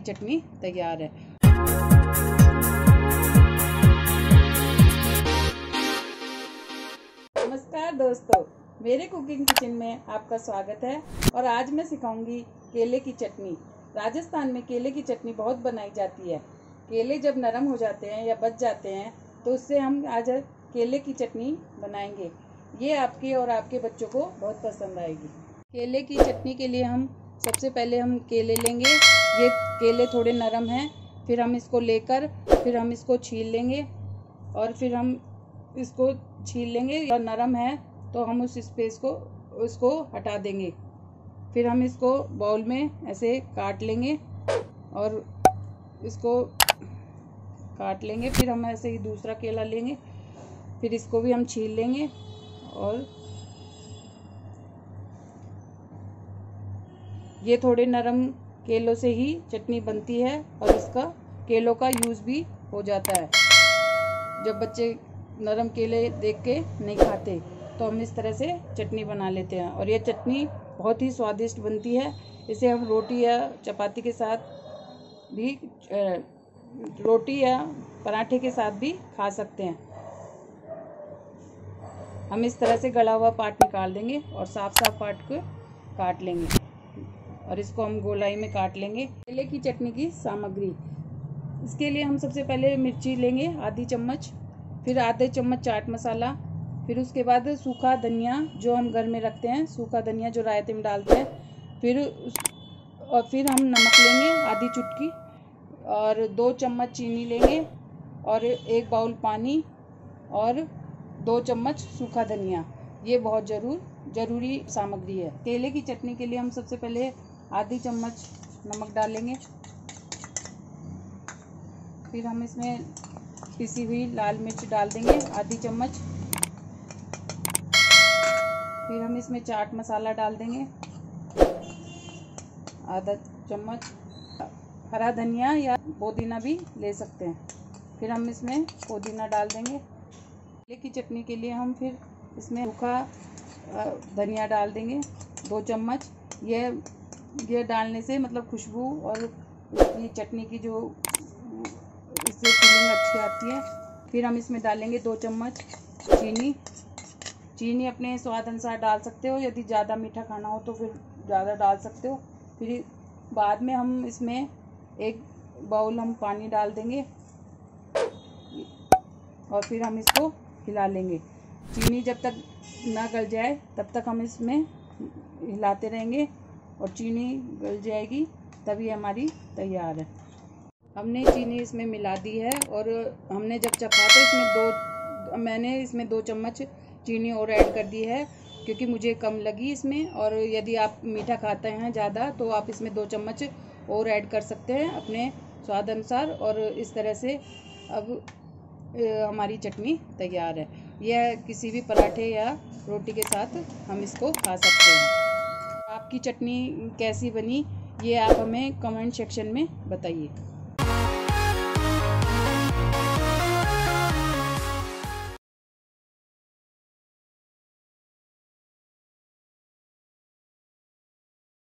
चटनी तैयार है। नमस्कार दोस्तों, मेरे कुकिंग किचन में आपका स्वागत है और आज मैं सिखाऊँगी केले की चटनी। राजस्थान में केले की चटनी बहुत बनाई जाती है। केले जब नरम हो जाते हैं या बच जाते हैं तो उससे हम आज केले की चटनी बनाएँगे। ये आपके और आपके बच्चों को बहुत पसंद आएगी। केले की चटनी के लिए हम सबसे पहले हम केले लेंगे। ये केले थोड़े नरम हैं। फिर हम इसको लेकर, फिर हम इसको छील लेंगे और फिर हम इसको छील लेंगे। और नरम है तो हम उस स्पेस को, उसको हटा देंगे। फिर हम इसको बाउल में ऐसे काट लेंगे और इसको काट लेंगे। फिर हम ऐसे ही दूसरा केला लेंगे। फिर इसको भी हम छील लेंगे और ये थोड़े नरम केलों से ही चटनी बनती है और इसका केलों का यूज़ भी हो जाता है। जब बच्चे नरम केले देख के नहीं खाते तो हम इस तरह से चटनी बना लेते हैं और ये चटनी बहुत ही स्वादिष्ट बनती है। इसे हम रोटी या चपाती के साथ भी रोटी या पराठे के साथ भी खा सकते हैं। हम इस तरह से गला हुआ पार्ट निकाल देंगे और साफ़ साफ़ पार्ट को काट लेंगे। और इसको हम गोलाई में काट लेंगे। केले की चटनी की सामग्री। इसके लिए हम सबसे पहले मिर्ची लेंगे, आधी चम्मच, फिर आधे चम्मच चाट मसाला, फिर उसके बाद सूखा धनिया जो हम घर में रखते हैं, सूखा धनिया जो रायते में डालते हैं, फिर और फिर हम नमक लेंगे आधी चुटकी, और दो चम्मच चीनी लेंगे, और एक बाउल पानी, और दो चम्मच सूखा धनिया। ये बहुत ज़रूर, ज़रूरी सामग्री है। केले की चटनी के लिए हम सबसे पहले आधी चम्मच नमक डालेंगे। फिर हम इसमें पिसी हुई लाल मिर्च डाल देंगे, आधी चम्मच। फिर हम इसमें चाट मसाला डाल देंगे, आधा चम्मच। हरा धनिया या पुदीना भी ले सकते हैं। फिर हम इसमें पुदीना डाल देंगे। केले की चटनी के लिए हम फिर इसमें सूखा धनिया डाल देंगे, दो चम्मच। यह यह डालने से मतलब खुशबू और इसकी चटनी की जो, इससे फीलिंग अच्छी आती है। फिर हम इसमें डालेंगे दो चम्मच चीनी। चीनी अपने स्वाद अनुसार डाल सकते हो। यदि ज़्यादा मीठा खाना हो तो फिर ज़्यादा डाल सकते हो। फिर बाद में हम इसमें एक बाउल हम पानी डाल देंगे और फिर हम इसको हिला लेंगे। चीनी जब तक ना गल जाए, तब तक हम इसमें हिलाते रहेंगे। और चीनी गल जाएगी, तभी हमारी तैयार है। हमने चीनी इसमें मिला दी है और हमने जब चखा तो इसमें दो, मैंने इसमें दो चम्मच चीनी और ऐड कर दी है, क्योंकि मुझे कम लगी इसमें। और यदि आप मीठा खाते हैं ज़्यादा तो आप इसमें दो चम्मच और ऐड कर सकते हैं अपने स्वाद अनुसार। और इस तरह से अब हमारी चटनी तैयार है। यह किसी भी पराठे या रोटी के साथ हम इसको खा सकते हैं। आपकी चटनी कैसी बनी ये आप हमें कमेंट सेक्शन में बताइए।